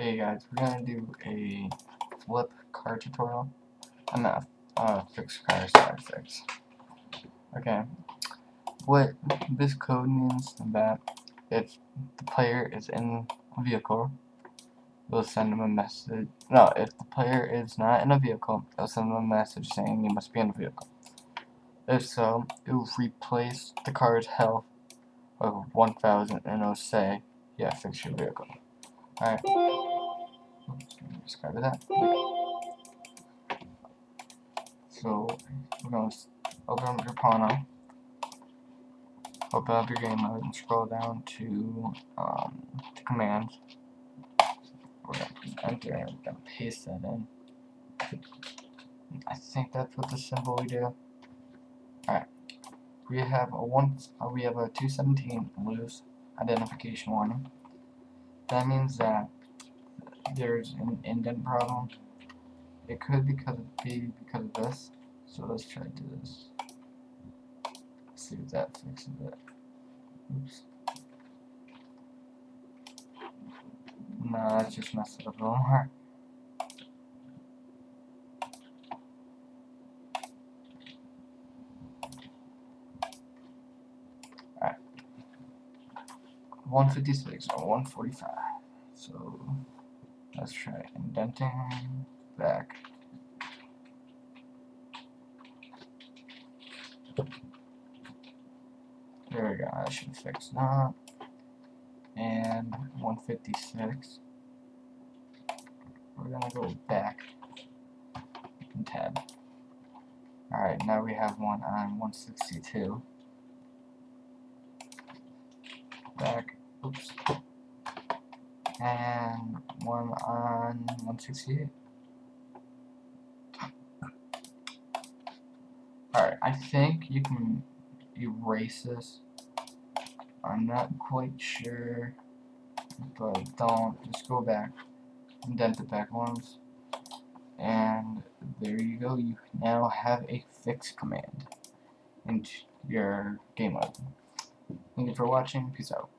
Hey guys, we're gonna do a flip car tutorial. I'm not uh, fix car side fix. Okay. What this code means is that if the player is in a vehicle, we'll send them a message. No, if the player is not in a vehicle, it'll send them a message saying you must be in a vehicle. If so, it will replace the car's health of 1000 and it'll say, yeah, fix your vehicle. Alright. Oops, describe that. So, we're to open up your Pawno, open up your game mode, and scroll down to um, the commands. We're to enter and we're to paste that in. I think that's what the symbol we do. Alright. We have a one. Uh, we have a 217 loose indentation warning. That means that there's an indent problem. It could because of, be because of this. So let's try to do this. see if that fixes it. Oops. No, that just messed it up a little more. Alright. 156 or 145. So let's try indenting back. There we go, I should fix that. And 156. We're gonna go back and tab. Alright, now we have one on 162. Back, oops and one on 168. Alright, I think you can erase this. I'm not quite sure, but don't. Just go back, indent the back ones. and there you go. You now have a fix command in your game mode. Thank you for watching. Peace out.